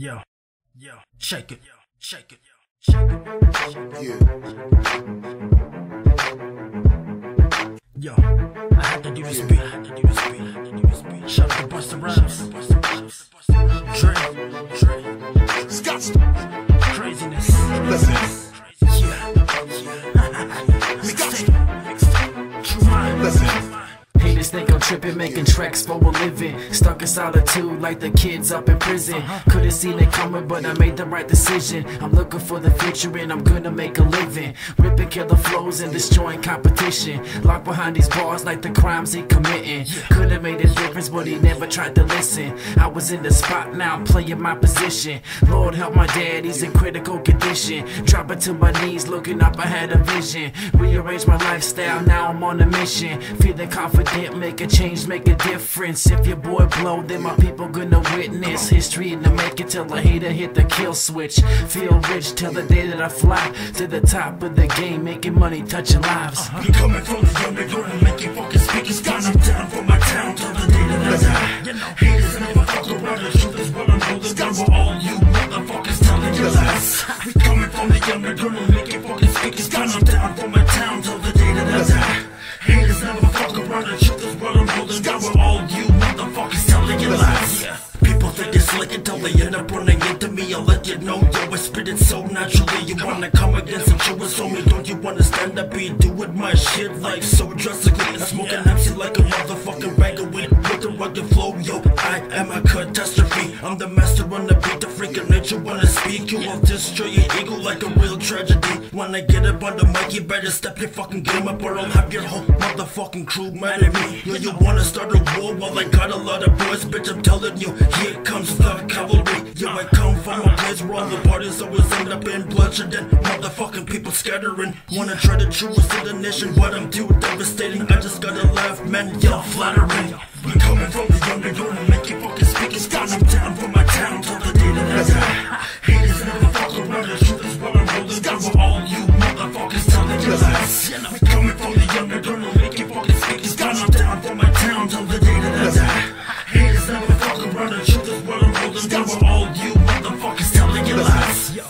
Yo, yo, shake it, yo, shake it, yo, shake it, shake it. Yeah. Yo, I had to do this beat, I had to do this beat, I had to do this beat. Shout out to Busta Rhymes, Dre, Dre, Scotch. Tripping, making tracks for a living. Stuck in solitude like the kids up in prison. Could've seen it coming, but I made the right decision. I'm looking for the future and I'm gonna make a living. Ripping killer flows and destroying competition. Locked behind these bars like the crimes he committing. Could've made a difference, but he never tried to listen. I was in the spot, now I'm playing my position. Lord help my dad, he's in critical condition. Dropping to my knees, looking up, I had a vision. Rearrange my lifestyle, now I'm on a mission. Feeling confident, make a change, make a difference. If your boy blow, then my people gonna witness history and to make it till a hater hit the kill switch. Feel rich till the day that I fly to the top of the game, making money, touching lives. Uh-huh. We coming from the underground, making fucking speakers down. I'm down for my town till the day that I die. You know, haters never fuck around. The truth is what I'm holding down for all you motherfuckers telling your lies. We coming from the underground, making fucking speakers down. I'm down for my town till the day that I die. Haters never fuck around. The truth slick until they end up running into me. I'll let you know, yo, I spit it so naturally. You wanna come against some truest me? Don't you wanna stand up, be doing my shit like so drastically? And smoking MC like a motherfucking bag of weed a rugged flow, yo. I am a You will destroy your ego like a real tragedy. When I get up on the mic, you better step your fucking game up, or I'll have your whole motherfucking crew mad at me. Yo, you wanna start a war? Well, I got a lot of boys, bitch. I'm telling you, here comes the cavalry. Yo, I come from a place where all the parties always end up in bloodshed and motherfucking people scattering. Wanna try to to the nation, but I'm too devastating. I just gotta laugh, man, y'all flattering. We coming from the underground make you fucking speakers down. I'm down for my my town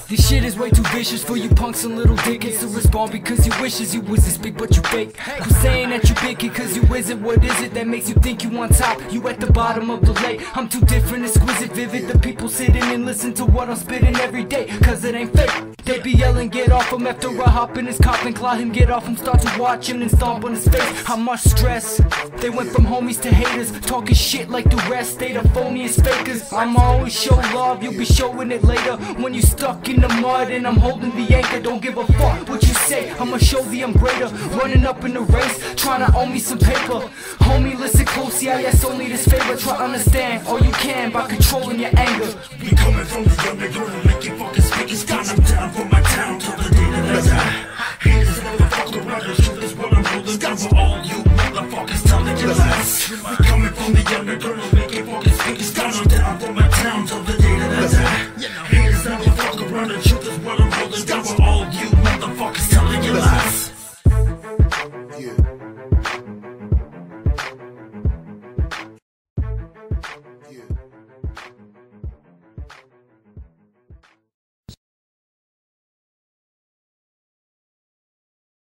This shit is way too vicious for you punks and little dickens to respond because you wishes you was this big but you fake. I'm saying that you big cause you isn't. What is it that makes you think you on top? You at the bottom of the lake. I'm too different, exquisite, vivid. The people sitting and listen to what I'm spitting every day cause it ain't fake. They be yelling, get off him after I hop in his coffin, claw him, get off him, start to watch him and stomp on his face. How much stress? They went from homies to haters, talking shit like the rest. They the phoniest fakers. I'ma always show love, you'll be showing it later when you stuck in the mud and I'm holding the anchor. Don't give a fuck what you say. I'ma show the I'm greater. Running up in the race, trying to own me some paper. Homie, listen close, yeah, yes, only this favor. Try to understand all you can by controlling your anger. We coming from the underground and make you fucking speakers down. I'm down for my town till the day that I die. Haters the truth is what I'm holding down for all you motherfuckers telling your lies. We coming from the and make